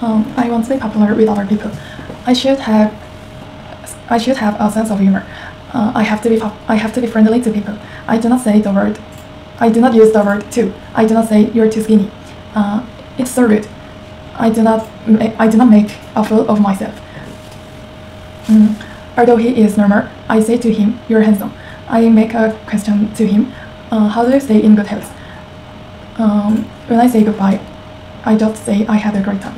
Um, I want to be popular with other people. I should have I should have a sense of humor. Uh, I have to be I have to be friendly to people. I do not say the word. I do not use the word too. I do not say you're too skinny. Uh, it's so rude. I do not I do not make a fool of myself. Mm. Although he is normal, I say to him, "You're handsome." I make a question to him, uh, "How do you stay in good health?" Um, when I say goodbye, I just say I had a great time.